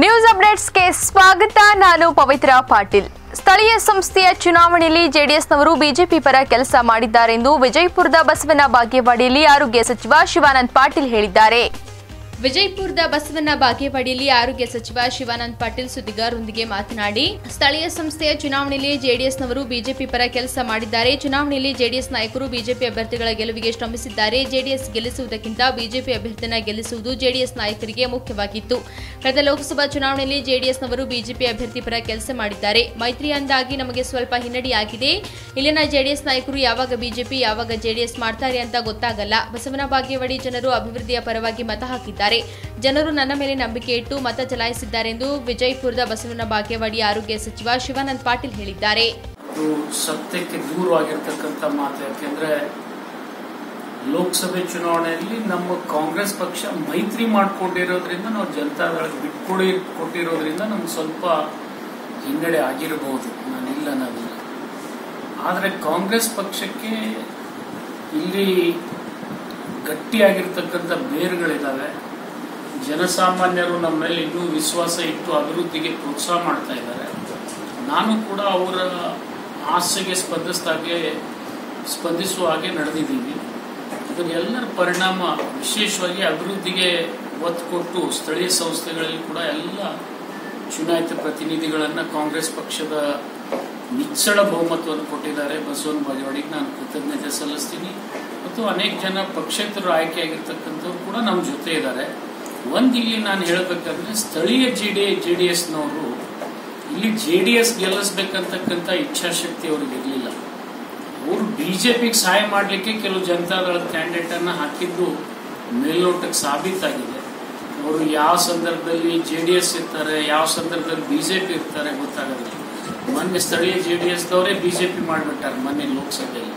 News ಅಪ್ಡೇಟ್ಸ್ಗೆ ಸ್ವಾಗತ. ನಾನು ಪವಿತ್ರ ಪಾಟೀಲ್. ಸ್ಥಳೀಯ ಸಂಸ್ಥೆಯ ಚುನಾವಣೆಯಲ್ಲಿ ಜೆಡಿಎಸ್ನವರು ಬಿಜೆಪಿ ಪರ ಕೆಲಸ ಮಾಡಿದ್ದಾರೆಂದು ವಿಜಯಪುರದ ಬಸವನ ಬಾಗೇವಾಡಿಯಲ್ಲಿ ಆರೋಗ್ಯ ಸಚಿವ ಶಿವಾನಂದ್ ಪಾಟೀಲ್ ಹೇಳಿದ್ದಾರೆ. ವಿಜಯಪುರದ ಬಸವನ ಬಾಗೇವಾಡಿಯಲ್ಲಿ ಆರೋಗ್ಯ ಸಚಿವ ಶಿವಾನಂದ್ ಪಾಟೀಲ್ ಸುದ್ದಿಗಾರರೊಂದಿಗೆ ಮಾತನಾಡಿ, ಸ್ಥಳೀಯ ಸಂಸ್ಥೆಯ ಚುನಾವಣೆಯಲ್ಲಿ ಜೆಡಿಎಸ್ನವರು ಬಿಜೆಪಿ ಪರ ಕೆಲಸ ಮಾಡಿದ್ದಾರೆ. ಚುನಾವಣೆಯಲ್ಲಿ ಜೆಡಿಎಸ್ ನಾಯಕರು ಬಿಜೆಪಿ ಅಭ್ಯರ್ಥಿಗಳ ಗೆಲುವಿಗೆ ಶ್ರಮಿಸಿದ್ದಾರೆ. ಜೆಡಿಎಸ್ ಗೆಲ್ಲಿಸುವುದಕ್ಕಿಂತ ಬಿಜೆಪಿ ಅಭ್ಯರ್ಥಿನ ಗೆಲ್ಲಿಸುವುದು ಜೆಡಿಎಸ್ ನಾಯಕರಿಗೆ ಮುಖ್ಯವಾಗಿತ್ತು. ಕಳೆದ ಲೋಕಸಭಾ ಚುನಾವಣೆಯಲ್ಲಿ ಜೆಡಿಎಸ್ನವರು ಬಿಜೆಪಿ ಅಭ್ಯರ್ಥಿ ಪರ ಕೆಲಸ ಮಾಡಿದ್ದಾರೆ. ಮೈತ್ರಿಯಿಂದಾಗಿ ನಮಗೆ ಸ್ವಲ್ಪ ಹಿನ್ನಡೆಯಾಗಿದೆ. ಇಲ್ಲಿನ ಜೆಡಿಎಸ್ ನಾಯಕರು ಯಾವಾಗ ಬಿಜೆಪಿ, ಯಾವಾಗ ಜೆಡಿಎಸ್ ಮಾಡ್ತಾರೆ ಅಂತ ಗೊತ್ತಾಗಲ್ಲ. ಬಸವನ ಬಾಗೇವಾಡಿ ಜನರು ಅಭಿವೃದ್ಧಿಯ ಪರವಾಗಿ ಮತ ಹಾಕಿದ್ದಾರೆ. ಜನರು ನನ್ನ ಮೇಲೆ ನಂಬಿಕೆ ಇಟ್ಟು ಮತ ಚಲಾಯಿಸಿದ್ದಾರೆಂದು ವಿಜಯಪುರದ ಬಸವನ ಬಾಗೇವಾಡಿ ಆರೋಗ್ಯ ಸಚಿವ ಶಿವಾನಂದ್ ಪಾಟೀಲ್ ಹೇಳಿದ್ದಾರೆ. ಸತ್ಯಕ್ಕೆ ದೂರವಾಗಿರ್ತಕ್ಕಂಥ ಮಾತು. ಯಾಕೆಂದ್ರೆ ಲೋಕಸಭೆ ಚುನಾವಣೆಯಲ್ಲಿ ನಮ್ಮ ಕಾಂಗ್ರೆಸ್ ಪಕ್ಷ ಮೈತ್ರಿ ಮಾಡಿಕೊಂಡಿರೋದ್ರಿಂದ ನಾವು ಜನತಾದಳಕ್ಕೆ ಬಿಟ್ಕೊಡಿ ಕೊಟ್ಟಿರೋದ್ರಿಂದ ನಮ್ಗೆ ಸ್ವಲ್ಪ ಹಿನ್ನಡೆ ಆಗಿರಬಹುದು ನಾನಿಲ್ಲ ನಾನು ಆದರೆ ಕಾಂಗ್ರೆಸ್ ಪಕ್ಷಕ್ಕೆ ಇಲ್ಲಿ ಗಟ್ಟಿಯಾಗಿರ್ತಕ್ಕಂಥ ಬೇರುಗಳಿದ್ದಾವೆ ಜನಸಾಮಾನ್ಯರು ನಮ್ಮ ಮೇಲೆ ಇನ್ನೂ ವಿಶ್ವಾಸ ಇಟ್ಟು ಅಭಿವೃದ್ಧಿಗೆ ಪ್ರೋತ್ಸಾಹ ಮಾಡ್ತಾ ಇದ್ದಾರೆ. ನಾನು ಕೂಡ ಅವರ ಆಸೆಗೆ ಸ್ಪಂದಿಸಿದಾಗೆ ಸ್ಪಂದಿಸುವ ಹಾಗೆ ನಡೆದಿದ್ದೀವಿ. ಇದನ್ನೆಲ್ಲರ ಪರಿಣಾಮ ವಿಶೇಷವಾಗಿ ಅಭಿವೃದ್ಧಿಗೆ ಒತ್ತು ಕೊಟ್ಟು ಸ್ಥಳೀಯ ಸಂಸ್ಥೆಗಳಲ್ಲಿ ಕೂಡ ಎಲ್ಲ ಚುನಾಯಿತ ಪ್ರತಿನಿಧಿಗಳನ್ನು ಕಾಂಗ್ರೆಸ್ ಪಕ್ಷದ ನಿಚ್ಚಳ ಬಹುಮತವನ್ನು ಕೊಟ್ಟಿದ್ದಾರೆ. ಬಸವನ ಬಾಜವಾಡಿಗೆ ನಾನು ಕೃತಜ್ಞತೆ ಸಲ್ಲಿಸ್ತೀನಿ. ಮತ್ತು ಅನೇಕ ಜನ ಪಕ್ಷೇತರರು ಆಯ್ಕೆಯಾಗಿರ್ತಕ್ಕಂಥವ್ರು ಕೂಡ ನಮ್ಮ ಜೊತೆ ಇದ್ದಾರೆ. ಒಂದು ಇಲ್ಲಿ ನಾನು ಹೇಳಬೇಕಂದ್ರೆ ಸ್ಥಳೀಯ ಜೆ ಡಿ ಜೆ ಡಿ ಎಸ್ನವರು ಇಲ್ಲಿ ಜೆ ಡಿ ಎಸ್ ಗೆಲ್ಲಿಸ್ಬೇಕಂತಕ್ಕಂಥ ಇಚ್ಛಾಶಕ್ತಿ ಅವ್ರಿಗೆ ಇರಲಿಲ್ಲ. ಅವರು ಬಿಜೆಪಿಗೆ ಸಹಾಯ ಮಾಡಲಿಕ್ಕೆ ಕೆಲವು ಜನತಾದಳದ ಕ್ಯಾಂಡಿಡೇಟ್ ಅನ್ನ ಹಾಕಿದ್ದು ಮೇಲ್ನೋಟಕ್ಕೆ ಸಾಬೀತಾಗಿದೆ. ಅವರು ಯಾವ ಸಂದರ್ಭದಲ್ಲಿ ಜೆ ಡಿ ಎಸ್ ಇರ್ತಾರೆ, ಯಾವ ಸಂದರ್ಭದಲ್ಲಿ ಬಿಜೆಪಿ ಇರ್ತಾರೆ ಗೊತ್ತಾಗೋದಿಲ್ಲ ಮೊನ್ನೆ ಸ್ಥಳೀಯ ಜೆ ಡಿ ಎಸ್ದವರೇ ಬಿಜೆಪಿ ಮಾಡಿಬಿಟ್ಟಾರೆ ಮೊನ್ನೆ ಲೋಕಸಭೆಯಲ್ಲಿ.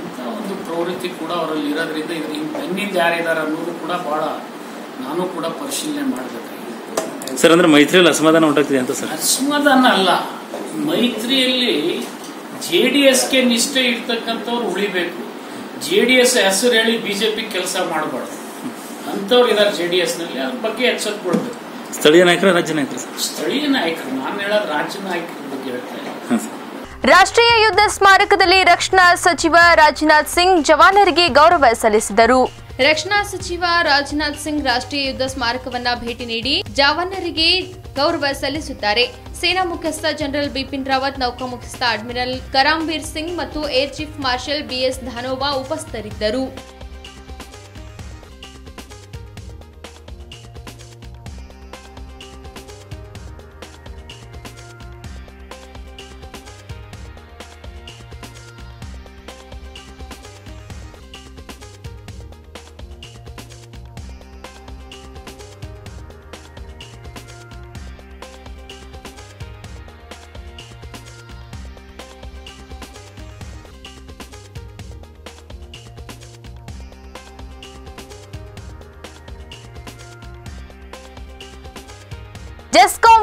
ಇಂಥ ಒಂದು ಪ್ರವೃತ್ತಿ ಕೂಡ ಅವರಲ್ಲಿ ಇರೋದ್ರಿಂದ ಹಿಂದೆ ಬೆನ್ನಿಂದ ಯಾರಿದ್ದಾರೆ ಅನ್ನೋದು ಕೂಡ ಬಹಳ ನಾನು ಕೂಡ ಪರಿಶೀಲನೆ ಮಾಡಬೇಕಾಗಿತ್ತು. ಸರ್ ಅಂದ್ರೆ ಮೈತ್ರಿಯಲ್ಲಿ ಅಸಮಾಧಾನ ಉಂಟಾಗ್ತಿದೆ ಅಂತ ಸರ್? ಅಸಮಾಧಾನ ಅಲ್ಲ. ಮೈತ್ರಿಯಲ್ಲಿ ಜೆ ಡಿ ಎಸ್ಗೆ ನಿಷ್ಠೆ ಇರ್ತಕ್ಕಂಥವ್ರು ಉಳಿಬೇಕು. ಜೆ ಡಿ ಎಸ್ ಹೆಸರು ಹೇಳಿ ಬಿಜೆಪಿ ಕೆಲಸ ಮಾಡಬಾರ್ದು. ಅಂಥವ್ರು ಇದಾರೆ ಜೆ ಡಿ ಎಸ್ನಲ್ಲಿ ಅದ್ರ ಬಗ್ಗೆ ಎಚ್ಚೆತ್ಕೊಳ್ಬೇಕು. ಸ್ಥಳೀಯ ನಾಯಕರ ರಾಜ್ಯ ನಾಯಕರು ಸರ್? ಸ್ಥಳೀಯ ನಾಯಕರು ನಾನು ಹೇಳೋದು ರಾಜ್ಯ ನಾಯಕರ ಬಗ್ಗೆ ಹೇಳ್ತಾ ಇಲ್ಲ ರಾಷ್ಟ್ರೀಯ ಯುದ್ಧ ಸ್ಮಾರಕದಲ್ಲಿ ರಕ್ಷಣಾ ಸಚಿವ ರಾಜನಾಥ್ ಸಿಂಗ್ ಜವಾನರಿಗೆ ಗೌರವ ಸಲ್ಲಿಸಿದರು. ರಕ್ಷಣಾ ಸಚಿವ ರಾಜನಾಥ್ ಸಿಂಗ್ ರಾಷ್ಟ್ರೀಯ ಯುದ್ಧ ಸ್ಮಾರಕವನ್ನ ಭೇಟಿ ನೀಡಿ ಜವಾನರಿಗೆ ಗೌರವ ಸಲ್ಲಿಸುತ್ತಾರೆ. ಸೇನಾ ಮುಖ್ಯಸ್ಥ ಜನರಲ್ ಬಿಪಿನ್ ರಾವತ್, ನೌಕಾ ಮುಖ್ಯಸ್ಥ ಅಡ್ಮಿರಲ್ ಕರಾಂಬೀರ್ ಸಿಂಗ್ ಮತ್ತು air chief marshal BS Dhanoa ಉಪಸ್ಥಿತರಿದ್ದರು.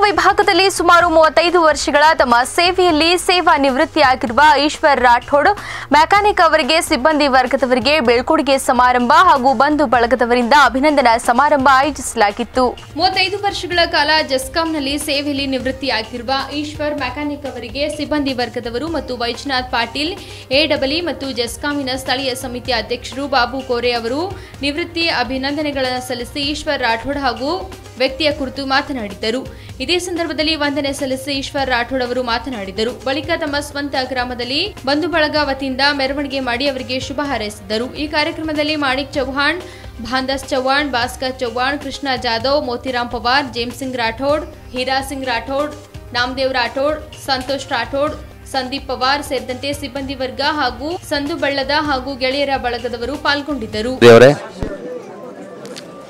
ವಿಭಾಗದಲ್ಲಿ ಸುಮಾರು ಮೂವತ್ತೈದು ವರ್ಷಗಳ ತಮ್ಮ ಸೇವೆಯಲ್ಲಿ ಸೇವಾ ನಿವೃತ್ತಿಯಾಗಿರುವ ಈಶ್ವರ್ ರಾಠೋಡ್, ಮೆಕ್ಯಾನಿಕ್ ಅವರಿಗೆ ಸಿಬ್ಬಂದಿ ವರ್ಗದವರಿಗೆ ಬೀಳ್ಕೊಡುಗೆ ಸಮಾರಂಭ ಹಾಗೂ ಬಂಧು ಬಳಗದವರಿಂದ ಅಭಿನಂದನಾ ಸಮಾರಂಭ ಆಯೋಜಿಸಲಾಗಿತ್ತು. ಮೂವತ್ತೈದು ವರ್ಷಗಳ ಕಾಲ ಜಸ್ಕಾಂನಲ್ಲಿ ಸೇವೆಯಲ್ಲಿ ನಿವೃತ್ತಿಯಾಗಿರುವ ಈಶ್ವರ್, ಮೆಕ್ಯಾನಿಕ್ ಅವರಿಗೆ ಸಿಬ್ಬಂದಿ ವರ್ಗದವರು ಮತ್ತು ವೈಜನಾಥ್ ಪಾಟೀಲ್ ಎಡಬ್ಲ್ಯೂ ಮತ್ತು ಜಸ್ಕಾಂನ ಸ್ಥಳೀಯ ಸಮಿತಿ ಅಧ್ಯಕ್ಷರು ಬಾಬು ಕೋರೆ ಅವರು ನಿವೃತ್ತಿ ಅಭಿನಂದನೆಗಳನ್ನು ಸಲ್ಲಿಸಿ ಈಶ್ವರ್ ರಾಠೋಡ್ ಹಾಗೂ ವ್ಯಕ್ತಿಯ ಕುರಿತು ಮಾತನಾಡಿದ್ದರು ಇದೇ ಸಂದರ್ಭದಲ್ಲಿ ವಂದನೆ ಸಲ್ಲಿಸಿ ಈಶ್ವರ್ ರಾಠೋಡ್ ಅವರು ಮಾತನಾಡಿದರು. ಬಳಿಕ ತಮ್ಮ ಸ್ವಂತ ಗ್ರಾಮದಲ್ಲಿ ಬಂಧು ಬಳಗ ವತಿಯಿಂದ ಮೆರವಣಿಗೆ ಮಾಡಿ ಅವರಿಗೆ ಶುಭ ಹಾರೈಸಿದ್ದರು ಈ ಕಾರ್ಯಕ್ರಮದಲ್ಲಿ ಮಾಣಿಕ್ ಚೌಹಾಣ್ ಭಾಂದಸ್ ಚೌಹಾಣ್, ಭಾಸ್ಕರ್ ಚೌಹಾಣ್, ಕೃಷ್ಣ ಜಾಧವ್, ಮೋತಿರಾಮ್ ಪವಾರ್ ಜೇಮ್ ಸಿಂಗ್ ರಾಠೋಡ್, ಹೀರಾ ಸಿಂಗ್ ರಾಠೋಡ್, ನಾಮದೇವ್ ರಾಠೋಡ್, ಸಂತೋಷ್ ರಾಠೋಡ್, ಸಂದೀಪ್ ಪವಾರ್ ಸೇರಿದಂತೆ ಸಿಬ್ಬಂದಿ ವರ್ಗ ಹಾಗೂ ಸಂದು ಬಳ್ಳದ ಹಾಗೂ ಗೆಳೆಯರ ಬಳಗದವರು ಪಾಲ್ಗೊಂಡಿದ್ದರು.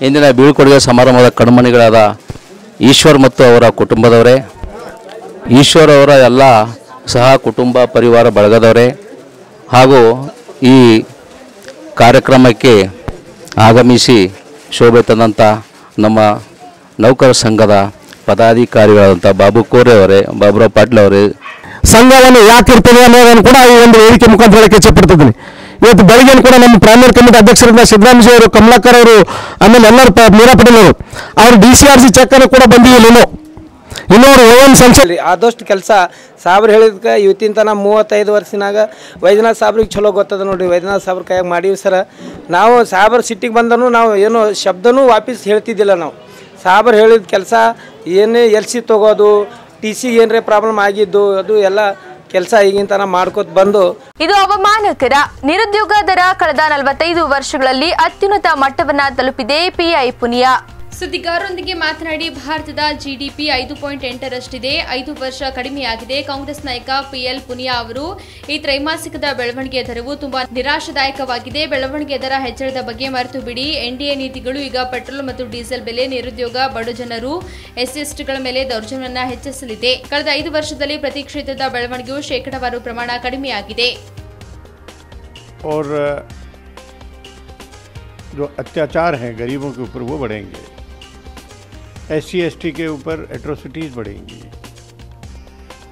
ಇಂದಿನ ಬೀಳ್ಕೊಡುಗೆ ಸಮಾರಂಭದ ಕಣ್ಮಣಿಗಳಾದ ಈಶ್ವರ್ ಮತ್ತು ಅವರ ಕುಟುಂಬದವರೇ, ಈಶ್ವರ್ ಅವರ ಎಲ್ಲ ಸಹ ಕುಟುಂಬ ಪರಿವಾರ ಬಳಗದವರೇ, ಹಾಗೂ ಈ ಕಾರ್ಯಕ್ರಮಕ್ಕೆ ಆಗಮಿಸಿ ಶೋಭೆ ತಂದಂಥ ನಮ್ಮ ನೌಕರ ಸಂಘದ ಪದಾಧಿಕಾರಿಗಳಾದಂಥ ಬಾಬು ಕೋರೆ ಅವರೇ, ಬಾಬುರಾವ್ ಪಾಟೀಲ್ ಅವರೇ. ಸಂಘವನ್ನು ಯಾಕೆ ಇರ್ತದೆ ಅನ್ನೋದನ್ನು ಕೂಡ ಈ ಒಂದು ವೇದಿಕೆ ಮುಖಾಂತರ ಹೇಳಕ್ಕೆ ಇಚ್ಛೆಪಡ್ತಿದ್ದೀನಿ ಇವತ್ತು ಬೆಳಗ್ಗೆ ಕೂಡ ನಮ್ಮ ಪ್ರೈಮರಿ ಕಮಿಟಿ ಅಧ್ಯಕ್ಷರಾದ ಸಿದ್ದರಾಮಯ್ಯ ಅವರು, ಕಮಲಾಕರ್ ಅವರು, ಆಮೇಲೆ ಎಲ್ಲರೂ ಮೀರಾ ಪಟೇಲ್ ಅವರು, ಅವ್ರು D C R C check ಅನ್ನು ಕೂಡ ಬಂದಿಲ್ಲ ಆದಷ್ಟು ಕೆಲಸ ಸಾಬ್ರು ಹೇಳಿದ್ಕೆ ಇವತ್ತಿನ ತನಕ ಮೂವತ್ತೈದು ವರ್ಷನಾಗ ವೈದ್ಯನಾಥ್ ಸಾಬ್ರಿಗೆ ಚಲೋ ಗೊತ್ತದ ನೋಡ್ರಿ, ವೈದ್ಯನಾಥ್ ಸಾಬ್ರ ಕೈಯಾಗ ಮಾಡೀವಿ ಸರ. ನಾವು ಸಾಬ್ರ ಸಿಟ್ಟಿಗೆ ಬಂದನು, ನಾವು ಏನು ಶಬ್ದನೂ ವಾಪಸ್ ಹೇಳ್ತಿದ್ದಿಲ್ಲ ನಾವು. ಸಾಬ್ರು ಹೇಳಿದ ಕೆಲಸ ಏನೇ ಎಲ್ ಸಿ ತೊಗೋದು, ಟಿ ಸಿಗೆ ಏನರೇ ಪ್ರಾಬ್ಲಮ್ ಆಗಿದ್ದು, ಅದು ಎಲ್ಲ ಕೆಲಸ ಈಗಿನ ತನ ಮಾಡ್ಕೊತ ಬಂದು ಇದು ಅವಮಾನಕರ ನಿರುದ್ಯೋಗ ದರ ಕಳೆದ ನಲವತ್ತೈದು ವರ್ಷಗಳಲ್ಲಿ ಅತ್ಯುನ್ನತ ಮಟ್ಟವನ್ನ ತಲುಪಿದೆ ಪಿಐ ಪುನಿಯಾ. ಸುದ್ದಿಗಾರರೊಂದಿಗೆ ಮಾತನಾಡಿ ಭಾರತದ ಜಿಡಿಪಿ ಐದು ಪಾಯಿಂಟ್ ಎಂಟರಷ್ಟಿದೆ ಐದು ವರ್ಷ ಕಡಿಮೆಯಾಗಿದೆ ಕಾಂಗ್ರೆಸ್ ನಾಯಕ ಪಿಎಲ್ ಪುನಿಯಾ ಅವರು ಈ ತ್ರೈಮಾಸಿಕದ ಬೆಳವಣಿಗೆ ದರವು ತುಂಬಾ ನಿರಾಶಾದಾಯಕವಾಗಿದೆ ಬೆಳವಣಿಗೆ ದರ ಹೆಚ್ಚಳದ ಬಗ್ಗೆ ಮರೆತು ಬಿಡಿ ಎನ್ಡಿಎ ನೀತಿಗಳು ಈಗ ಪೆಟ್ರೋಲ್ ಮತ್ತು ಡೀಸೆಲ್ ಬೆಲೆ ನಿರುದ್ಯೋಗ ಬಡ ಜನರು ಎಸ್ಸಿ ಎಸ್ಟಿಗಳ ಮೇಲೆ ದೌರ್ಜನ್ಯವನ್ನ ಹೆಚ್ಚಿಸಲಿದೆ ಕಳೆದ ಐದು ವರ್ಷದಲ್ಲಿ ಪ್ರತಿ ಕ್ಷೇತ್ರದ ಬೆಳವಣಿಗೆಯು ಶೇಕಡಾವಾರು ಪ್ರಮಾಣ ಕಡಿಮೆಯಾಗಿದೆ और जो अत्याचार हैं गरीबों के ऊपर वो बढ़ेंगे एस सी के ऊपर एट्रोसिटीज़ बढ़ेंगी।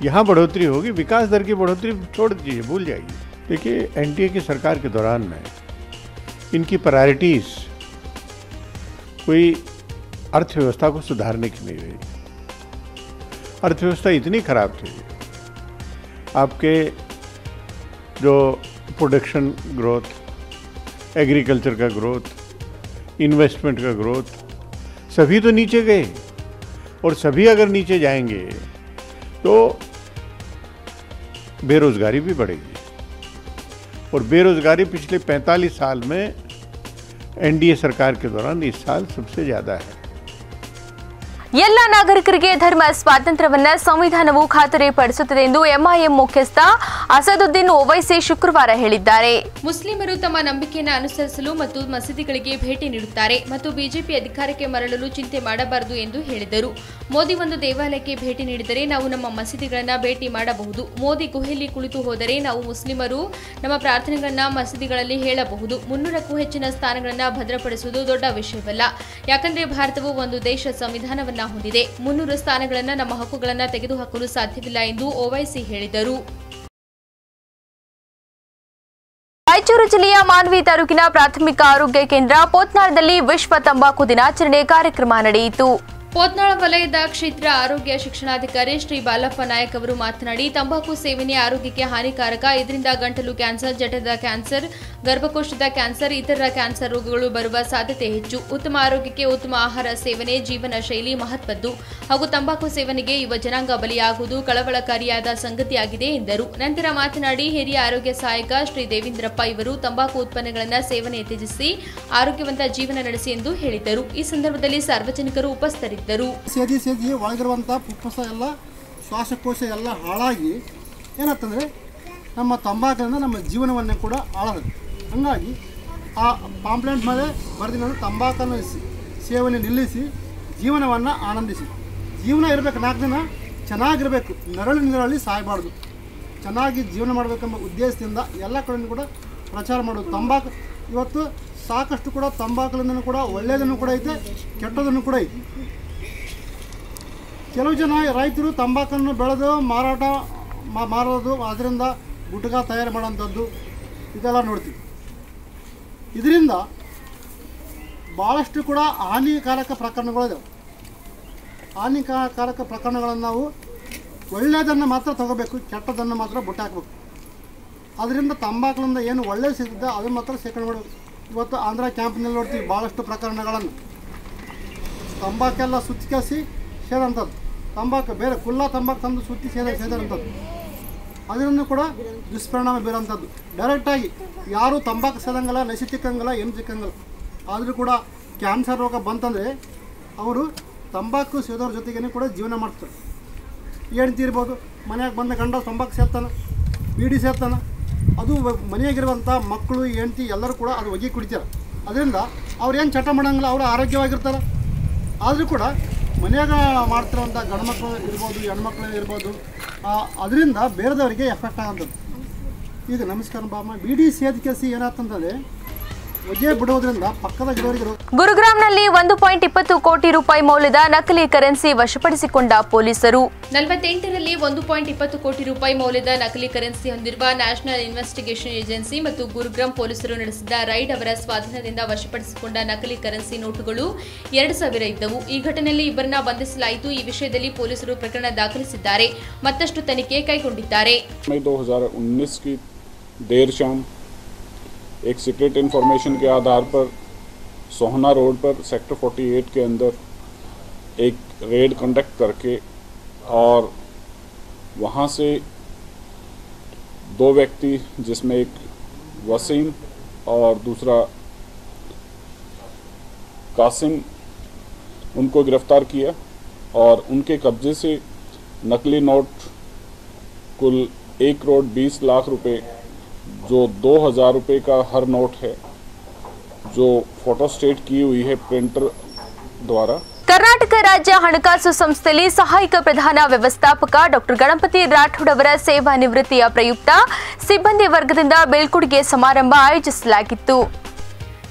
यहाँ बढ़ोतरी होगी, विकास दर की बढ़ोतरी छोड़ दीजिए, भूल जाइए। देखिए एनडीए की सरकार के दौरान में इनकी प्रायोरिटीज़ कोई अर्थव्यवस्था को सुधारने की नहीं रही। अर्थव्यवस्था इतनी खराब थी। आपके जो प्रोडक्शन ग्रोथ एग्रीकल्चर का ग्रोथ इन्वेस्टमेंट का ग्रोथ सभी तो नीचे गए और सभी अगर नीचे जाएंगे तो बेरोज़गारी भी बढ़ेगी और बेरोज़गारी पिछले 45 साल में एनडीए सरकार के दौरान इस साल सबसे ज़्यादा है ಎಲ್ಲ ನಾಗರಿಕರಿಗೆ ಧರ್ಮ ಸ್ವಾತಂತ್ರ್ಯವನ್ನ ಸಂವಿಧಾನವು ಖಾತರಿಪಡಿಸುತ್ತದೆ ಎಂದು ಎಂಐಎಂ ಮುಖ್ಯಸ್ಥ ಅಸದುದ್ದೀನ್ ಓವೈಸಿ ಶುಕ್ರವಾರ ಹೇಳಿದ್ದಾರೆ. ಮುಸ್ಲಿಮರು ತಮ್ಮ ನಂಬಿಕೆಯನ್ನು ಅನುಸರಿಸಲು ಮತ್ತು ಮಸೀದಿಗಳಿಗೆ ಭೇಟಿ ನೀಡುತ್ತಾರೆ ಮತ್ತು ಬಿಜೆಪಿ ಅಧಿಕಾರಕ್ಕೆ ಮರಳಲು ಚಿಂತೆ ಮಾಡಬಾರದು ಎಂದು ಹೇಳಿದರು. ಮೋದಿ ಒಂದು ದೇವಾಲಯಕ್ಕೆ ಭೇಟಿ ನೀಡಿದರೆ ನಾವು ನಮ್ಮ ಮಸೀದಿಗಳನ್ನು ಭೇಟಿ ಮಾಡಬಹುದು. ಮೋದಿ ಗುಹೆಯಲ್ಲಿ ಕುಳಿತು ಹೋದರೆ ನಾವು ಮುಸ್ಲಿಮರು ನಮ್ಮ ಪ್ರಾರ್ಥನೆಗಳನ್ನು ಮಸೀದಿಗಳಲ್ಲಿ ಹೇಳಬಹುದು. ಮುನ್ನೂರಕ್ಕೂ ಹೆಚ್ಚಿನ ಸ್ಥಾನಗಳನ್ನು ಭದ್ರಪಡಿಸುವುದು ದೊಡ್ಡ ವಿಷಯವಲ್ಲ. ಯಾಕಂದರೆ ಭಾರತವು ಒಂದು ದೇಶ ಸಂವಿಧಾನವನ್ನ ಹೊಂದಿದೆ. ಮುನ್ನೂರು ಸ್ಥಾನಗಳನ್ನು ನಮ್ಮ ಹಕ್ಕುಗಳನ್ನು ತೆಗೆದುಹಾಕಲು ಸಾಧ್ಯವಿಲ್ಲ ಎಂದು ಓವೈಸಿ ಹೇಳಿದರು. ರಾಯಚೂರು ಜಿಲ್ಲೆಯ ಮಾನ್ವಿ ತಾಲೂಕಿನ ಪ್ರಾಥಮಿಕ ಆರೋಗ್ಯ ಕೇಂದ್ರ ಪೋತ್ನಾಳದಲ್ಲಿ ವಿಶ್ವ ತಂಬಾಕು ದಿನಾಚರಣೆ ಕಾರ್ಯಕ್ರಮ ನಡೆಯಿತು. ಪೋತ್ನಾಳ ವಲಯದ ಕ್ಷೇತ್ರ ಆರೋಗ್ಯ ಶಿಕ್ಷಣಾಧಿಕಾರಿ ಶ್ರೀ ಬಾಲಪ್ಪ ನಾಯಕ್ ಅವರು ಮಾತನಾಡಿ, ತಂಬಾಕು ಸೇವನೆ ಆರೋಗ್ಯಕ್ಕೆ ಹಾನಿಕಾರಕ, ಇದರಿಂದ ಗಂಟಲು ಕ್ಯಾನ್ಸರ್ ಜಠರದ ಕ್ಯಾನ್ಸರ್, ಗರ್ಭಕೋಶದ ಕ್ಯಾನ್ಸರ್ ಇತರ ಕ್ಯಾನ್ಸರ್ ರೋಗಗಳು ಬರುವ ಸಾಧ್ಯತೆ ಹೆಚ್ಚು. ಉತ್ತಮ ಆರೋಗ್ಯಕ್ಕೆ ಉತ್ತಮ ಆಹಾರ ಸೇವನೆ, ಜೀವನ ಶೈಲಿ ಮಹತ್ವದ್ದು. ಹಾಗೂ ತಂಬಾಕು ಸೇವನೆಗೆ ಯುವ ಜನಾಂಗ ಬಲಿಯಾಗುವುದು ಕಳವಳಕಾರಿಯಾದ ಸಂಗತಿಯಾಗಿದೆ ಎಂದರು. ನಂತರ ಮಾತನಾಡಿ, ಹಿರಿಯ ಆರೋಗ್ಯ ಸಹಾಯಕ ಶ್ರೀ ದೇವೇಂದ್ರಪ್ಪ ಇವರು ತಂಬಾಕು ಉತ್ಪನ್ನಗಳನ್ನು ಸೇವನೆ ತ್ಯಜಿಸಿ ಆರೋಗ್ಯವಂತ ಜೀವನ ನಡೆಸಿ ಎಂದು ಹೇಳಿದರು. ಈ ಸಂದರ್ಭದಲ್ಲಿ ಸಾರ್ವಜನಿಕರು ಉಪಸ್ಥಿತರಿದ್ದರು. ಸೇದಿ ಸೇದಿ ಒಳಗಿರುವಂಥ ಫುಪ್ಪಸ ಎಲ್ಲ, ಶ್ವಾಸಕೋಶ ಎಲ್ಲ ಹಾಳಾಗಿ ಏನಾಗ್ತಂದ್ರೆ ನಮ್ಮ ತಂಬಾಕಿನಿಂದ ನಮ್ಮ ಜೀವನವನ್ನೇ ಕೂಡ ಹಾಳಾದ ಹಂಗಾಗಿ ಆ ಪಾಂಪ್ಲೆಂಟ್ ಮೇಲೆ ಬರೆದಿನ ತಂಬಾಕನ್ನು ಸೇವನೆ ನಿಲ್ಲಿಸಿ, ಜೀವನವನ್ನು ಆನಂದಿಸಿ. ಜೀವನ ಇರಬೇಕು, ನಾಲ್ಕು ದಿನ ಚೆನ್ನಾಗಿರಬೇಕು, ನೆರಳು ನೆರಳಿ ಸಾಯಬಾರ್ದು. ಚೆನ್ನಾಗಿ ಜೀವನ ಮಾಡಬೇಕೆಂಬ ಉದ್ದೇಶದಿಂದ ಎಲ್ಲ ಕಡೆಯೂ ಕೂಡ ಪ್ರಚಾರ ಮಾಡೋದು. ತಂಬಾಕು, ಇವತ್ತು ಸಾಕಷ್ಟು ಕೂಡ ತಂಬಾಕುಲಿಂದನೂ ಕೂಡ ಒಳ್ಳೆಯದನ್ನು ಕೂಡ ಐತೆ, ಕೆಟ್ಟದನ್ನು ಕೂಡ ಐತೆ. ಕೆಲವು ಜನ ರೈತರು ತಂಬಾಕನ್ನು ಬೆಳೆದು ಮಾರಾಟ ಮಾರೋದು ಅದರಿಂದ ಗುಟ್ಕ ತಯಾರು ಮಾಡೋಂಥದ್ದು ಇದೆಲ್ಲ ನೋಡ್ತೀವಿ. ಇದರಿಂದ ಭಾಳಷ್ಟು ಕೂಡ ಹಾನಿಕಾರಕ ಪ್ರಕರಣಗಳಿದಾವೆ ಹಾನಿಕಾರಕ ಪ್ರಕರಣಗಳನ್ನು ನಾವು ಒಳ್ಳೆಯದನ್ನು ಮಾತ್ರ ತಗೋಬೇಕು, ಕೆಟ್ಟದನ್ನು ಮಾತ್ರ ಬುಟ್ಟ ಹಾಕಬೇಕು. ಅದರಿಂದ ತಂಬಾಕಿನಿಂದ ಏನು ಒಳ್ಳೆಯದು ಸಿಗುತ್ತೆ ಅದನ್ನು ಮಾತ್ರ ಶೇಖರಣೆ ಮಾಡಬೇಕು. ಇವತ್ತು ಆಂಧ್ರ ಕ್ಯಾಂಪ್ನಲ್ಲಿ ನೋಡ್ತೀವಿ ಭಾಳಷ್ಟು ಪ್ರಕರಣಗಳನ್ನು. ತಂಬಾಕೆಲ್ಲ ಸುತ್ತಿಕಸಿ ಸೇದಂಥದ್ದು ತಂಬಾಕು, ಬೇರೆ ಕುಲ್ಲ ತಂಬಾಕು ತಂದು ಸುತ್ತಿ ಸೇದ ಸೇದಂಥದ್ದು ಅದರಿಂದ ಕೂಡ ದುಷ್ಪರಿಣಾಮ ಬೀರೋಂಥದ್ದು. ಡೈರೆಕ್ಟಾಗಿ ಯಾರೂ ತಂಬಾಕು ಸೇದಂಗಲ್ಲ ನಸಿ ತಿಕ್ಕಂಗಲ್ಲ, ಏನು ತಿಕ್ಕಂಗಲ್ಲ. ಆದರೂ ಕೂಡ ಕ್ಯಾನ್ಸರ್ ರೋಗ ಬಂತಂದರೆ ಅವರು ತಂಬಾಕು ಸೇದೋರ ಜೊತೆಗೇ ಕೂಡ ಜೀವನ ಮಾಡ್ತಾರೆ. ಹೆಂಡ್ತಿ ಇರ್ಬೋದು, ಮನೆಯಾಗ ಬಂದ ಗಂಡ ತಂಬಾಕು ಸೇರ್ತಾನೆ ಬೀಡಿ ಸೇರ್ತಾನೆ ಅದು ಮನೆಯಾಗಿರುವಂಥ ಮಕ್ಕಳು, ಹೆಂಡ್ತಿ ಎಲ್ಲರೂ ಕೂಡ ಅದು ಒಗಿ ಕುಡಿತಾರೆ. ಅದರಿಂದ ಅವ್ರು ಏನು ಚಟ ಮಾಡೋಂಗಿಲ್ಲ, ಅವರು ಆರೋಗ್ಯವಾಗಿರ್ತಾರೆ. ಆದರೂ ಕೂಡ ಮನೆಯಾಗ ಮಾಡ್ತಿರೋಂಥ ಗಂಡ್ಮಕ್ಳು ಇರ್ಬೋದು, ಹೆಣ್ಮಕ್ಳು ಇರ್ಬೋದು ಅದರಿಂದ ಬೇರೆದವರಿಗೆ ಎಫೆಕ್ಟ್ ಆಗೋಂಥದ್ದು. ಈಗ ನಮಸ್ಕಾರ ಬಾಮ ಸಿ ಸೇದ್ ಸಿ ಏನಾಗ್ತಂತಂದರೆ ಗುರುಗ್ರಾಂನಲ್ಲಿ ಒಂದು ಪಾಯಿಂಟ್ ಇಪ್ಪತ್ತು ಕೋಟಿ ರೂಪಾಯಿ ಮೌಲ್ಯದ ನಕಲಿ ಕರೆನ್ಸಿ ವಶಪಡಿಸಿಕೊಂಡ ಪೊಲೀಸರು. ನಲವತ್ತೆಂಟರಲ್ಲಿ ಒಂದು ಪಾಯಿಂಟ್ ಇಪ್ಪತ್ತು ಕೋಟಿ ರೂಪಾಯಿ ಮೌಲ್ಯದ ನಕಲಿ ಕರೆನ್ಸಿ ಹೊಂದಿರುವ ನ್ಯಾಷನಲ್ ಇನ್ವೆಸ್ಟಿಗೇಷನ್ ಏಜೆನ್ಸಿ ಮತ್ತು ಗುರುಗ್ರಾಂ ಪೊಲೀಸರು ನಡೆಸಿದ ರೈಡ್ ಅವರ ಸ್ವಾಧೀನದಿಂದ ವಶಪಡಿಸಿಕೊಂಡ ನಕಲಿ ಕರೆನ್ಸಿ ನೋಟುಗಳು ಎರಡು ಸಾವಿರ ಇದ್ದವು. ಈ ಘಟನೆಯಲ್ಲಿ ಇಬ್ಬರನ್ನ ಬಂಧಿಸಲಾಯಿತು. ಈ ವಿಷಯದಲ್ಲಿ ಪೊಲೀಸರು ಪ್ರಕರಣ ದಾಖಲಿಸಿದ್ದಾರೆ. ಮತ್ತಷ್ಟು ತನಿಖೆ ಕೈಗೊಂಡಿದ್ದಾರೆ. एक सीक्रेट इन्फॉर्मेशन के आधार पर सोहना रोड पर सेक्टर 48 के अंदर एक रेड कंडक्ट करके और वहाँ से दो व्यक्ति, जिसमें एक वसीम और दूसरा कासिम, उनको गिरफ़्तार किया और उनके कब्जे से नकली नोट कुल एक करोड़ बीस लाख रुपए जो दो हज़ार रुपये का हर नोट है जो फोटो स्टेट की हुई है प्रिंटर द्वारा ಕರ್ನಾಟಕ ರಾಜ್ಯ ಹಣಕಾಸು ಸಂಸ್ಥೆಯಲ್ಲಿ ಸಹಾಯಕ ಪ್ರಧಾನ ವ್ಯವಸ್ಥಾಪಕ ಡಾಕ್ಟರ್ ಗಣಪತಿ ರಾಠೋಡ್ ಅವರ ಸೇವಾ ನಿವೃತ್ತಿಯ ಪ್ರಯುಕ್ತ ಸಿಬ್ಬಂದಿ ವರ್ಗದಿಂದ ಬೀಳ್ಕೊಡುಗೆ ಸಮಾರಂಭ ಆಯೋಜಿಸಲಾಗಿತ್ತು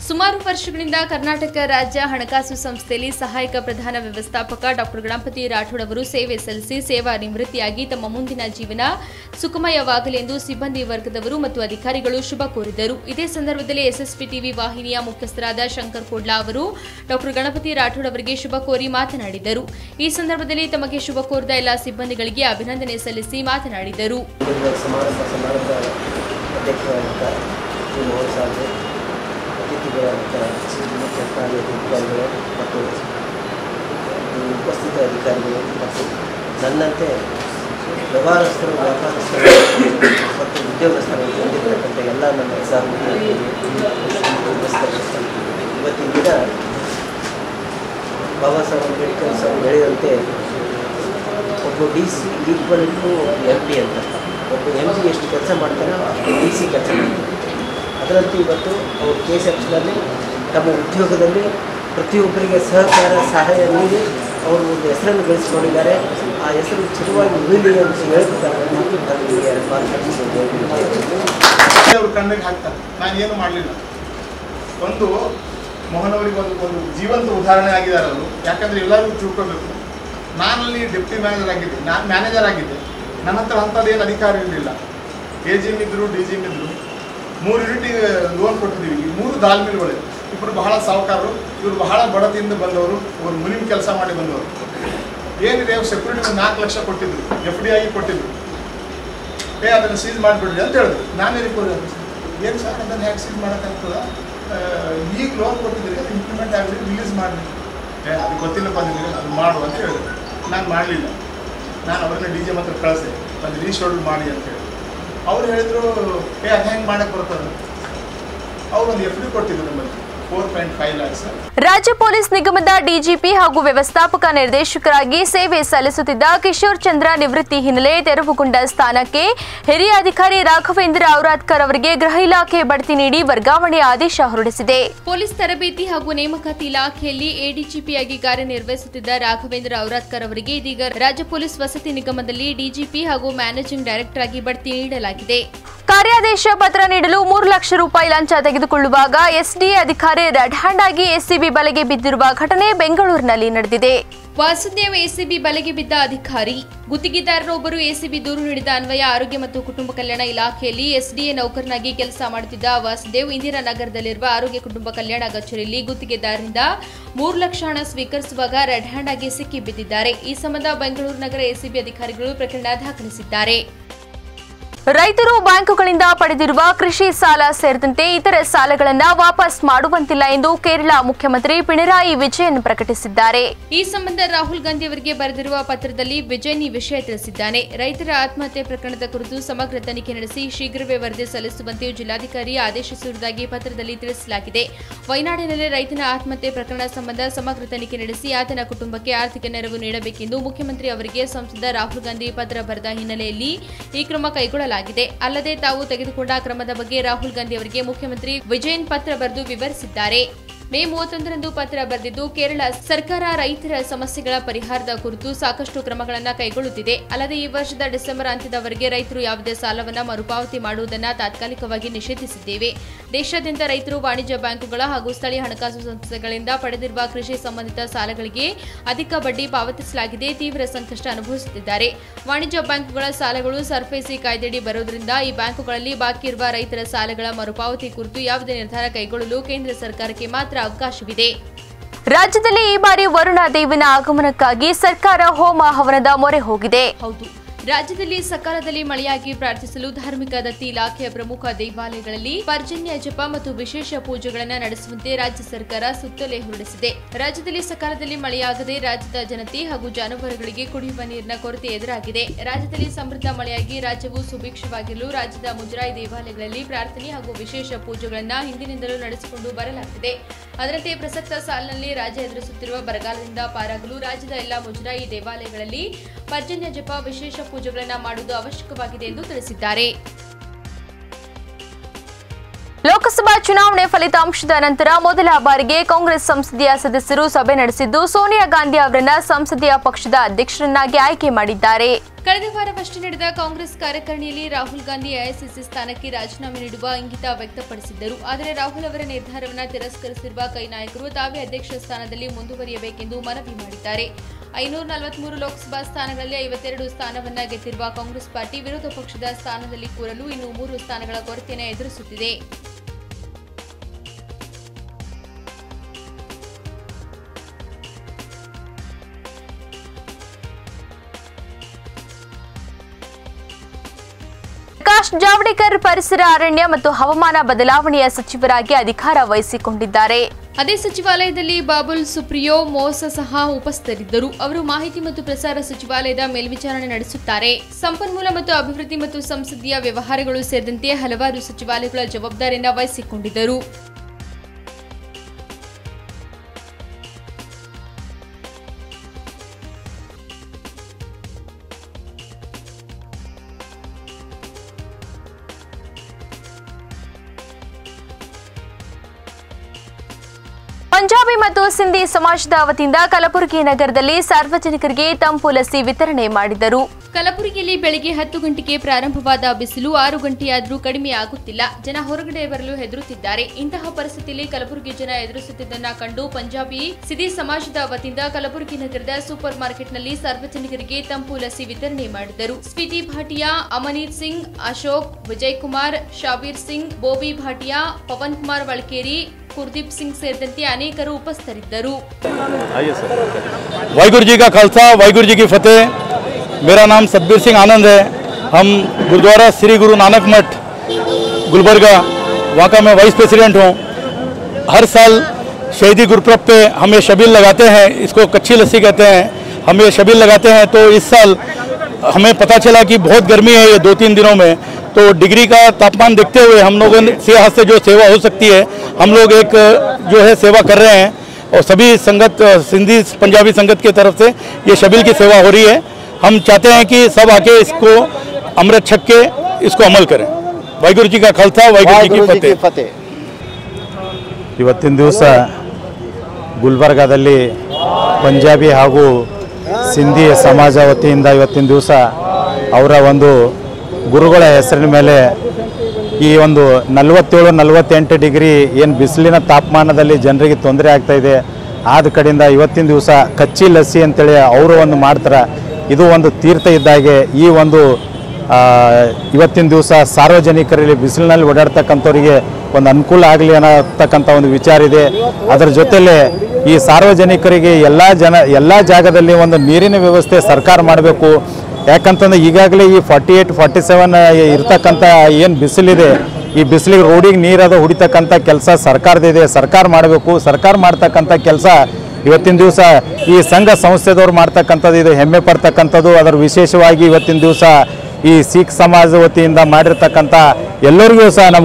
ಸುಮಾರು ವರ್ಷಗಳಿಂದ ಕರ್ನಾಟಕ ರಾಜ್ಯ ಹಣಕಾಸು ಸಂಸ್ಥೆಯಲ್ಲಿ ಸಹಾಯಕ ಪ್ರಧಾನ ವ್ಯವಸ್ಥಾಪಕ ಡಾಕ್ಟರ್ ಗಣಪತಿ ರಾಠೋಡ್ ಅವರು ಸೇವೆ ಸಲ್ಲಿಸಿ ಸೇವಾ ನಿವೃತ್ತಿಯಾಗಿ ತಮ್ಮ ಮುಂದಿನ ಜೀವನ ಸುಖಮಯವಾಗಲಿ ಎಂದು ಸಿಬ್ಬಂದಿ ವರ್ಗದವರು ಮತ್ತು ಅಧಿಕಾರಿಗಳು ಶುಭ ಕೋರಿದರು. ಇದೇ ಸಂದರ್ಭದಲ್ಲಿ ಎಸ್ಎಸ್ಪಿ ಟಿವಿ ವಾಹಿನಿಯ ಮುಖ್ಯಸ್ಥರಾದ ಶಂಕರ್ ಕೋಡ್ಲಾ ಅವರು ಡಾಕ್ಟರ್ ಗಣಪತಿ ರಾಠೋಡ್ ಅವರಿಗೆ ಶುಭ ಕೋರಿ ಮಾತನಾಡಿದರು. ಈ ಸಂದರ್ಭದಲ್ಲಿ ತಮಗೆ ಶುಭ ಕೋರಿದ ಎಲ್ಲ ಸಿಬ್ಬಂದಿಗಳಿಗೆ ಅಭಿನಂದನೆ ಸಲ್ಲಿಸಿ ಮಾತನಾಡಿದರು. ಶ್ರೀ ಸರ್ಕಾರಿ ಅಧಿಕಾರಿಗಳು ಮತ್ತು ಉಪಸ್ಥಿತ ಅಧಿಕಾರಿಗಳು ಮತ್ತು ನನ್ನಂತೆ ವ್ಯವಹಾರಸ್ಥರು ವ್ಯಾಪಾರಸ್ಥರು ಮತ್ತು ಉದ್ಯೋಗಸ್ಥರು ಹೊಂದಿರತಕ್ಕಂಥ ಎಲ್ಲ ನನ್ನ ಸಹೋದ್ಯೋಗಿಗಳು ಇವತ್ತಿನ ದಿನ ಬಾಬಾ ಸಾಹೇಬ್ ಅಂಬೇಡ್ಕರ್ ಸರ್ ಹೇಳಿದಂತೆ ಒಬ್ಬ D C equal to M P ಅಂತ ಒಬ್ಬ ಎಂ ಪಿ ಎಷ್ಟು ಕೆಲಸ ಮಾಡ್ತಾರೋ ಅಷ್ಟು ಡಿ ಸಿ ಕೆಲಸ ಮಾಡ್ತಾರೆ ಅದರಂತೆ ಇವತ್ತು ಅವರು ಕೆ ಎಸ್ ಎಫ್ನಲ್ಲಿ ತಮ್ಮ ಉದ್ಯೋಗದಲ್ಲಿ ಪ್ರತಿಯೊಬ್ಬರಿಗೆ ಸಹಕಾರ, ಸಹಾಯ ನೀಡಿ ಅವರು ಒಂದು ಹೆಸರನ್ನು ಗಳಿಸಿಕೊಂಡಿದ್ದಾರೆ ಆ ಹೆಸರು ಚಿರವಾಗಿ ಉಳಿಲಿ ಅಂತ ಹೇಳ್ತಿದ್ದಾರೆ. ನಾನು ತಮಗೆ ಅವರು ಕಣ್ಣಿಗೆ ಹಾಕ್ತಾರೆ. ನಾನು ಏನು ಮಾಡಲಿಲ್ಲ. ಒಂದು, ಮೋಹನ್ ಅವರಿಗೆ ಒಂದು ಜೀವಂತ ಉದಾಹರಣೆ ಆಗಿದ್ದಾರೆ ಅವರು. ಯಾಕಂದ್ರೆ ಎಲ್ಲರಿಗೂ ತಿಳ್ಕೊಬೇಕು ನಾನಲ್ಲಿ ಡೆಪ್ಟಿ ಮ್ಯಾನೇಜರ್ ಆಗಿದ್ದೆ. ನಾನು ಮ್ಯಾನೇಜರ್ ಆಗಿದ್ದೆ. ನನ್ನ ಹತ್ರ ಅಂಥದ್ದೇನು ಅಧಿಕಾರ ಇರಲಿಲ್ಲ. ಎ ಜಿ ಎಂ ಇದ್ರು ಡಿ ಜಿ ಎಂ ಇದ್ರು. ಮೂರು ಯೂನಿಟ್ ಲೋನ್ ಕೊಟ್ಟಿದ್ದೀವಿ. ಈ ಮೂರು ದಾಲ್ ಮಿಲ್ಗಳು ಇಬ್ಬರು ಬಹಳ ಸಾಹುಕಾರರು, ಇವರು ಬಹಳ ಬಡತಿಯಿಂದ ಬಂದವರು ಇವರು ಮುನಿಮ್ ಕೆಲಸ ಮಾಡಿ ಬಂದವರು. ಏನಿದೆ ಸೆಕ್ಯೂರಿಟಿ ಒಂದು ನಾಲ್ಕು ಲಕ್ಷ ಕೊಟ್ಟಿದ್ರು ಎಫ್ ಡಿ ಆಗಿ ಕೊಟ್ಟಿದ್ರು. ಏ, ಅದನ್ನು ಸೀಸ್ ಮಾಡಿಬಿಡ್ರಿ ಅಂತ ಹೇಳಿದ್ರು. ನಾನು ಹೇಳಿಕೊಡಿ ಏನು ಸರ್, ಅದನ್ನು ಯಾಕೆ ಸೀಸ್ ಮಾಡೋಕ್ಕಾಗ್ತದ? ಈಗ ಲೋನ್ ಕೊಟ್ಟಿದ್ರೆ ಇಂಪ್ಲಿಮೆಂಟ್ ಆಗಲಿ ರಿಲೀಸ್ ಮಾಡಿ ಏ, ಅದು ಗೊತ್ತಿಲ್ಲಪ್ಪ ನಿಮಗೆ ಅದು ಮಾಡು ಅಂತ ಹೇಳಿದ್ರು. ನಾನು ಮಾಡಲಿಲ್ಲ. ನಾನು ಅವ್ರನ್ನ ಡಿ ಜೆ ಮಾತ್ರ ಕಳಿಸಿದೆ ಅದು ರೀಶೋಲ್ಡ್ ಮಾಡಿ ಅಂತ ಅವ್ರು ಹೇಳಿದ್ರು, ಏ ಅದು ಹೆಂಗೆ ಮಾಡಕ್ಕೆ ಬರ್ತದೆ? ಅವ್ರು ಒಂದು ಎಫ್ ಡಿ ಕೊಟ್ಟಿದ್ರು ನಮ್ಮಲ್ಲಿ ಫೋರ್ ಪಾಯಿಂಟ್ ಫೈವ್ ಲ್ಯಾಕ್ಸ್ ರಾಜ್ಯ ಪೊಲೀಸ್ ನಿಗಮದ ಡಿಜಿಪಿ ಹಾಗೂ ವ್ಯವಸ್ಥಾಪಕ ನಿರ್ದೇಶಕರಾಗಿ ಸೇವೆ ಸಲ್ಲಿಸುತ್ತಿದ್ದ ಕಿಶೋರ್ ಚಂದ್ರ ನಿವೃತ್ತಿ ಹಿನ್ನೆಲೆ ತೆರವುಗೊಂಡ ಸ್ಥಾನಕ್ಕೆ ಹಿರಿಯ ಅಧಿಕಾರಿ ರಾಘವೇಂದ್ರ ಔರಾದ್ಕರ್ ಅವರಿಗೆ ಗೃಹ ಇಲಾಖೆ ಬಡ್ತಿ ನೀಡಿ ವರ್ಗಾವಣೆ ಆದೇಶ ಹೊರಡಿಸಿದೆ. ಪೊಲೀಸ್ ತರಬೇತಿ ಹಾಗೂ ನೇಮಕಾತಿ ಇಲಾಖೆಯಲ್ಲಿ ಎಡಿಜಿಪಿಯಾಗಿ ಕಾರ್ಯನಿರ್ವಹಿಸುತ್ತಿದ್ದ ರಾಘವೇಂದ್ರ ಔರಾದ್ಕರ್ ಅವರಿಗೆ ಇದೀಗ ರಾಜ್ಯ ಪೊಲೀಸ್ ವಸತಿ ನಿಗಮದಲ್ಲಿ ಡಿಜಿಪಿ ಹಾಗೂ ಮ್ಯಾನೇಜಿಂಗ್ ಡೈರೆಕ್ಟರ್ ಆಗಿ ಬಡ್ತಿ ನೀಡಲಾಗಿದೆ. ಕಾರ್ಯಾದೇಶ ಪತ್ರ ನೀಡಲು ಮೂರು ಲಕ್ಷ ರೂಪಾಯಿ ಲಂಚ ತೆಗೆದುಕೊಳ್ಳುವಾಗ ಎಸ್ಡಿಎ ಅಧಿಕಾರಿ ರೆಡ್ ಹ್ಯಾಂಡ್ ಆಗಿ ಎಸಿಬಿ ಬಲೆಗೆ ಬಿದ್ದಿರುವ ಘಟನೆ ಬೆಂಗಳೂರಿನಲ್ಲಿ ನಡೆದಿದೆ. ವಾಸುದೇವ್ ಎಸಿಬಿ ಬಲೆಗೆ ಬಿದ್ದ ಅಧಿಕಾರಿ ಗುತ್ತಿಗೆದಾರರೊಬ್ಬರು ಎಸಿಬಿ ದೂರು ನೀಡಿದ ಅನ್ವಯ ಆರೋಗ್ಯ ಮತ್ತು ಕುಟುಂಬ ಕಲ್ಯಾಣ ಇಲಾಖೆಯಲ್ಲಿ ಎಸ್ಡಿಎ ನೌಕರನಾಗಿ ಕೆಲಸ ಮಾಡುತ್ತಿದ್ದ ವಾಸುದೇವ್ ಇಂದಿರಾನಗರದಲ್ಲಿರುವ ಆರೋಗ್ಯ ಕುಟುಂಬ ಕಲ್ಯಾಣ ಕಚೇರಿಯಲ್ಲಿ ಗುತ್ತಿಗೆದಾರರಿಂದ ಮೂರು ಲಕ್ಷ ಹಣ ಸ್ವೀಕರಿಸುವಾಗ ರೆಡ್ ಹ್ಯಾಂಡ್ ಆಗಿ ಸಿಕ್ಕಿ ಬಿದ್ದಿದ್ದಾರೆ ಈ ಸಂಬಂಧ ಬೆಂಗಳೂರು ನಗರ ಎಸಿಬಿ ಅಧಿಕಾರಿಗಳು ಪ್ರಕರಣ ದಾಖಲಿಸಿದ್ದಾರೆ. ರೈತರು ಬ್ಯಾಂಕುಗಳಿಂದ ಪಡೆದಿರುವ ಕೃಷಿ ಸಾಲ ಸೇರಿದಂತೆ ಇತರೆ ಸಾಲಗಳನ್ನು ವಾಪಸ್ ಮಾಡುವಂತಿಲ್ಲ ಎಂದು ಕೇರಳ ಮುಖ್ಯಮಂತ್ರಿ ಪಿಣರಾಯಿ ವಿಜಯನ್ ಪ್ರಕಟಿಸಿದ್ದಾರೆ. ಈ ಸಂಬಂಧ ರಾಹುಲ್ ಗಾಂಧಿ ಅವರಿಗೆ ಬರೆದಿರುವ ಪತ್ರದಲ್ಲಿ ವಿಜಯನ್ ಈ ವಿಷಯ ತಿಳಿಸಿದ್ದಾನೆ. ರೈತರ ಆತ್ಮಹತ್ಯೆ ಪ್ರಕರಣದ ಕುರಿತು ಸಮಗ್ರ ತನಿಖೆ ನಡೆಸಿ ಶೀಘ್ರವೇ ವರದಿ ಸಲ್ಲಿಸುವಂತೆ ಜಿಲ್ಲಾಧಿಕಾರಿ ಆದೇಶಿಸಿರುವುದಾಗಿ ಪತ್ರದಲ್ಲಿ ತಿಳಿಸಲಾಗಿದೆ. ವಯನಾಡಿನಲ್ಲಿ ರೈತನ ಆತ್ಮಹತ್ಯೆ ಪ್ರಕರಣ ಸಂಬಂಧ ಸಮಗ್ರ ತನಿಖೆ ನಡೆಸಿ ಆತನ ಕುಟುಂಬಕ್ಕೆ ಆರ್ಥಿಕ ನೆರವು ನೀಡಬೇಕೆಂದು ಮುಖ್ಯಮಂತ್ರಿ ಅವರಿಗೆ ಸಂಸದ ರಾಹುಲ್ ಗಾಂಧಿ ಪತ್ರ ಬರೆದ ಹಿನ್ನೆಲೆಯಲ್ಲಿ ಈ ಕ್ರಮ ಕೈಗೊಳ್ಳಲಾಗಿದೆ. ಅಲ್ಲದೆ ತಾವು ತೆಗೆದುಕೊಂಡ ಕ್ರಮದ ಬಗ್ಗೆ ರಾಹುಲ್ ಗಾಂಧಿ ಅವರಿಗೆ ಮುಖ್ಯಮಂತ್ರಿ ವಿಜಯನ್ ಪತ್ರ ಬರೆದು ವಿವರಿಸಿದ್ದಾರೆ. ಮೇ ಮೂವತ್ತೊಂದರಂದು ಪತ್ರ ಬರೆದಿದ್ದು, ಕೇರಳ ಸರ್ಕಾರ ರೈತರ ಸಮಸ್ಯೆಗಳ ಪರಿಹಾರದ ಕುರಿತು ಸಾಕಷ್ಟು ಕ್ರಮಗಳನ್ನು ಕೈಗೊಳ್ಳುತ್ತಿದೆ. ಅಲ್ಲದೆ ಈ ವರ್ಷದ ಡಿಸೆಂಬರ್ ಅಂತ್ಯದವರೆಗೆ ರೈತರು ಯಾವುದೇ ಸಾಲವನ್ನು ಮರುಪಾವತಿ ಮಾಡುವುದನ್ನು ತಾತ್ಕಾಲಿಕವಾಗಿ ನಿಷೇಧಿಸಿದ್ದೇವೆ. ದೇಶಾದ್ಯಂತ ರೈತರು ವಾಣಿಜ್ಯ ಬ್ಯಾಂಕುಗಳ ಹಾಗೂ ಸ್ಥಳೀಯ ಹಣಕಾಸು ಸಂಸ್ಥೆಗಳಿಂದ ಪಡೆದಿರುವ ಕೃಷಿ ಸಂಬಂಧಿತ ಸಾಲಗಳಿಗೆ ಅಧಿಕ ಬಡ್ಡಿ ಪಾವತಿಸಲಾಗಿದೆ. ತೀವ್ರ ಸಂಕಷ್ಟ ಅನುಭವಿಸುತ್ತಿದ್ದಾರೆ. ವಾಣಿಜ್ಯ ಬ್ಯಾಂಕುಗಳ ಸಾಲಗಳು ಸರ್ಫೇಸಿ ಕಾಯ್ದೆಯಡಿ ಬರುವುದರಿಂದ ಈ ಬ್ಯಾಂಕುಗಳಲ್ಲಿ ಬಾಕಿ ಇರುವ ರೈತರ ಸಾಲಗಳ ಮರುಪಾವತಿ ಕುರಿತು ಯಾವುದೇ ನಿರ್ಧಾರ ಕೈಗೊಳ್ಳಲು ಕೇಂದ್ರ ಸರ್ಕಾರಕ್ಕೆ ಮಾತ್ರ ಅವಕಾಶವಿದೆ. ರಾಜ್ಯದಲ್ಲಿ ಈ ಬಾರಿ ವರುಣಾದೇವಿನ ದೇವನ ಆಗಮನಕ್ಕಾಗಿ ಸರ್ಕಾರ ಹೋಮ ಹವನದ ಮೊರೆ ಹೋಗಿದೆ. ಹೌದು. ರಾಜ್ಯದಲ್ಲಿ ಸಕಾಲದಲ್ಲಿ ಮಳೆಯಾಗಿ ಪ್ರಾರ್ಥಿಸಲು ಧಾರ್ಮಿಕ ದತ್ತಿ ಇಲಾಖೆಯ ಪ್ರಮುಖ ದೇವಾಲಯಗಳಲ್ಲಿ ಪರ್ಜನ್ಯ ಜಪ ಮತ್ತು ವಿಶೇಷ ಪೂಜೆಗಳನ್ನು ನಡೆಸುವಂತೆ ರಾಜ್ಯ ಸರ್ಕಾರ ಸುತ್ತಲೇ ಹೊರಡಿಸಿದೆ. ರಾಜ್ಯದಲ್ಲಿ ಸಕಾಲದಲ್ಲಿ ಮಳೆಯಾಗದೆ ರಾಜ್ಯದ ಜನತೆ ಹಾಗೂ ಜಾನುವಾರುಗಳಿಗೆ ಕುಡಿಯುವ ನೀರಿನ ಕೊರತೆ ಎದುರಾಗಿದೆ. ರಾಜ್ಯದಲ್ಲಿ ಸಮೃದ್ಧ ಮಳೆಯಾಗಿ ರಾಜ್ಯವು ಸುಭಿಕ್ಷವಾಗಿರಲು ರಾಜ್ಯದ ಮುಜರಾಯಿ ದೇವಾಲಯಗಳಲ್ಲಿ ಪ್ರಾರ್ಥನೆ ಹಾಗೂ ವಿಶೇಷ ಪೂಜೆಗಳನ್ನು ಹಿಂದಿನಿಂದಲೂ ನಡೆಸಿಕೊಂಡು ಬರಲಾಗಿದೆ ಅದರಂತೆ ಪ್ರಸಕ್ತ ಸಾಲಿನಲ್ಲಿ ರಾಜ್ಯ ಎದುರಿಸುತ್ತಿರುವ ಬರಗಾಲದಿಂದ ಪಾರಾಗಲು ರಾಜ್ಯದ ಎಲ್ಲಾ ಮುಜರಾಯಿ ದೇವಾಲಯಗಳಲ್ಲಿ ಪರ್ಜನ್ಯ ಜಪ, ವಿಶೇಷ ಪೂಜೆಗಳನ್ನು ಮಾಡುವುದು ಅವಶ್ಯಕವಾಗಿದೆ ಎಂದು ತಿಳಿಸಿದ್ದಾರೆ. ಲೋಕಸಭಾ ಚುನಾವಣೆ ಫಲಿತಾಂಶದ ನಂತರ ಮೊದಲ ಬಾರಿಗೆ ಕಾಂಗ್ರೆಸ್ ಸಂಸದೀಯ ಸದಸ್ಯರು ಸಭೆ ನಡೆಸಿದ್ದು ಸೋನಿಯಾ ಗಾಂಧಿ ಅವರನ್ನ ಸಂಸದೀಯ ಪಕ್ಷದ ಅಧ್ಯಕ್ಷರನ್ನಾಗಿ ಆಯ್ಕೆ ಮಾಡಿದ್ದಾರೆ. ಕಳೆದ ವಾರವಷ್ಟೇ ನಡೆದ ಕಾಂಗ್ರೆಸ್ ಕಾರ್ಯಕಾರಿಣಿಯಲ್ಲಿ ರಾಹುಲ್ ಗಾಂಧಿ ಎಐಸಿಸಿ ಸ್ಥಾನಕ್ಕೆ ರಾಜೀನಾಮೆ ನೀಡುವ ಇಂಗಿತ ವ್ಯಕ್ತಪಡಿಸಿದ್ದರು. ಆದರೆ ರಾಹುಲ್ ಅವರ ನಿರ್ಧಾರವನ್ನು ತಿರಸ್ಕರಿಸಿರುವ ಕೈ ನಾಯಕರು ತಾವೇ ಅಧ್ಯಕ್ಷ ಸ್ಥಾನದಲ್ಲಿ ಮುಂದುವರಿಯಬೇಕೆಂದು ಮನವಿ ಮಾಡಿದ್ದಾರೆ. ಐನೂರ ನಲವತ್ಮೂರು ಲೋಕಸಭಾ ಸ್ಥಾನಗಳಲ್ಲಿ ಐವತ್ತೆರಡು ಸ್ಥಾನವನ್ನ ಗೆದ್ದಿರುವ ಕಾಂಗ್ರೆಸ್ ಪಾರ್ಟಿ ವಿರೋಧ ಪಕ್ಷದ ಸ್ಥಾನದಲ್ಲಿ ಕೂರಲು ಇನ್ನು ಮೂರು ಸ್ಥಾನಗಳ ಕೊರತೆಯನ್ನು ಎದುರಿಸುತ್ತಿದೆ. ಪ್ರಕಾಶ್ ಜಾವಡೇಕರ್ ಪರಿಸರ ಅರಣ್ಯ ಮತ್ತು ಹವಾಮಾನ ಬದಲಾವಣೆಯ ಸಚಿವರಾಗಿ ಅಧಿಕಾರ ವಹಿಸಿಕೊಂಡಿದ್ದಾರೆ. ಅದೇ ಸಚಿವಾಲಯದಲ್ಲಿ ಬಾಬುಲ್ ಸುಪ್ರಿಯೋ ಮೋಸ ಸಹ ಉಪಸ್ಥಿತರಿದ್ದರು. ಅವರು ಮಾಹಿತಿ ಮತ್ತು ಪ್ರಸಾರ ಸಚಿವಾಲಯದ ಮೇಲ್ವಿಚಾರಣೆ ನಡೆಸುತ್ತಾರೆ. ಸಂಪನ್ಮೂಲ ಮತ್ತು ಅಭಿವೃದ್ಧಿ ಮತ್ತು ಸಂಸದೀಯ ವ್ಯವಹಾರಗಳು ಸೇರಿದಂತೆ ಹಲವಾರು ಸಚಿವಾಲಯಗಳ ಜವಾಬ್ದಾರಿಯನ್ನು ವಹಿಸಿಕೊಂಡಿದ್ದರು. ಪಂಜಾಬಿ ಮತ್ತು ಸಿಂಧಿ ಸಮಾಜದ ವತಿಯಿಂದ ಕಲಬುರಗಿ ನಗರದಲ್ಲಿ ಸಾರ್ವಜನಿಕರಿಗೆ ತಂಪು ಲಸಿ ವಿತರಣೆ ಮಾಡಿದರು. ಕಲಬುರಗಿಯಲ್ಲಿ ಬೆಳಗ್ಗೆ ಹತ್ತು ಗಂಟೆಗೆ ಪ್ರಾರಂಭವಾದ ಬಿಸಿಲು ಆರು ಗಂಟೆಯಾದರೂ ಕಡಿಮೆ ಆಗುತ್ತಿಲ್ಲ. ಜನ ಹೊರಗಡೆ ಬರಲು ಹೆದರುತ್ತಿದ್ದಾರೆ. ಇಂತಹ ಪರಿಸ್ಥಿತಿಯಲ್ಲಿ ಕಲಬುರಗಿ ಜನ ಎದುರಿಸುತ್ತಿದ್ದನ್ನ ಕಂಡು ಪಂಜಾಬಿ ಸಿದಿ ಸಮಾಜದ ವತಿಯಿಂದ ಕಲಬುರಗಿ ನಗರದ ಸೂಪರ್ ಮಾರ್ಕೆಟ್ನಲ್ಲಿ ಸಾರ್ವಜನಿಕರಿಗೆ ತಂಪು ಲಸಿ ವಿತರಣೆ ಮಾಡಿದರು. ಸ್ವಿತಿ ಭಾಟಿಯಾ, ಅಮನೀತ್ ಸಿಂಗ್, ಅಶೋಕ್, ವಿಜಯ್ ಕುಮಾರ್, ಶಾಬೀರ್ ಸಿಂಗ್, ಬೋಬಿ ಭಾಟಿಯಾ, ಪವನ್ ಕುಮಾರ್ ವಳ್ಕೇರಿ ಕುರ್ದೀಪ್ ಸಿಂಗ್ ಸೇರಿದಂತೆ ಅನೇಕರು ಉಪಸ್ಥಿತರಿದ್ದರು वाहिगुरु जी का खालसा वाहिगुरु जी की फतेह मेरा नाम सतबीर सिंह आनंद है हम गुरुद्वारा श्री गुरु नानक मठ गुलबर्गा वहाँ का मैं वाइस प्रेसिडेंट हूँ हर साल शहीदी गुरुप्रब पे हम ये शबील लगाते हैं इसको कच्ची लस्सी कहते हैं हम ये शबील लगाते हैं तो इस साल हमें पता चला कि बहुत गर्मी है ये दो तीन दिनों में तो डिग्री का तापमान देखते हुए हम लोगों से हाथ से जो सेवा हो सकती है हम लोग एक जो है सेवा कर रहे हैं और सभी संगत सिंधी पंजाबी संगत की तरफ से ये शबील की सेवा हो रही है हम चाहते हैं कि सब आके इसको अमृत छक के इसको अमल करें वाहिगुरु जी का खालसा वाहिगुरु जी की फतेह ಇವತ್ತಿನ ದಿವಸ ಗುಲ್ಬರ್ಗಾದಲ್ಲಿ ಪಂಜಾಬಿ ಹಾಗೂ ಸಿಂಧಿ ಸಮಾಜ ವತಿಯಿಂದ ಇವತ್ತಿನ ದಿವಸ ಅವರ ಒಂದು ಗುರುಗಳ ಹೆಸರಿನ ಮೇಲೆ ಈ ಒಂದು ನಲವತ್ತೇಳು, ನಲವತ್ತೆಂಟು ಡಿಗ್ರಿ ಏನು ಬಿಸಿಲಿನ ತಾಪಮಾನದಲ್ಲಿ ಜನರಿಗೆ ತೊಂದರೆ ಆಗ್ತಾ ಇದೆ. ಆದ ಕಡೆಯಿಂದ ಇವತ್ತಿನ ದಿವಸ ಕಚ್ಚಿ ಲಸ್ಸಿ ಅಂತೇಳಿ ಅವರು ಒಂದು ಮಾಡ್ತಾರೆ. ಇದು ಒಂದು ತೀರ್ಥ ಇದ್ದಾಗೆ ಈ ಒಂದು ಇವತ್ತಿನ ದಿವಸ ಸಾರ್ವಜನಿಕರಲ್ಲಿ ಬಿಸಿಲಿನಲ್ಲಿ ಓಡಾಡ್ತಕ್ಕಂಥವ್ರಿಗೆ ಒಂದು ಅನುಕೂಲ ಆಗಲಿ ಅನ್ನತಕ್ಕಂಥ ಒಂದು ವಿಚಾರ ಇದೆ. ಅದರ ಜೊತೆಲೆ ಈ ಸಾರ್ವಜನಿಕರಿಗೆ ಎಲ್ಲ ಜನ, ಎಲ್ಲ ಜಾಗದಲ್ಲಿ ಒಂದು ನೀರಿನ ವ್ಯವಸ್ಥೆ ಸರ್ಕಾರ ಮಾಡಬೇಕು. ಯಾಕಂತಂದ್ರೆ ಈಗಾಗಲೇ ಈ ಫಾರ್ಟಿ ಏಯ್ಟ್ ಫಾರ್ಟಿ ಸೆವೆನ್ ಇರ್ತಕ್ಕಂಥ ಏನು ಬಿಸಿಲಿದೆ, ಈ ಬಿಸಿಲಿಗೆ ರೋಡಿಗೆ ನೀರದ ಹೊಡಿತಕ್ಕಂಥ ಕೆಲಸ ಸರ್ಕಾರದಿದೆ. ಸರ್ಕಾರ ಮಾಡಬೇಕು, ಸರ್ಕಾರ ಮಾಡ್ತಕ್ಕಂಥ ಕೆಲಸ ಇವತ್ತಿನ ದಿವಸ ಈ ಸಂಘ ಸಂಸ್ಥೆದವ್ರು ಮಾಡ್ತಕ್ಕಂಥದ್ದು ಇದು, ಹೆಮ್ಮೆ ಪಡ್ತಕ್ಕಂಥದ್ದು. ಅದರ ವಿಶೇಷವಾಗಿ ಇವತ್ತಿನ ದಿವಸ ಈ ಸಿಖ್ ಸಮಾಜ ವತಿಯಿಂದ ಮಾಡಿರ್ತಕ್ಕಂಥ ಎಲ್ಲರಿಗೂ ಸಹ ನಮ್ಮ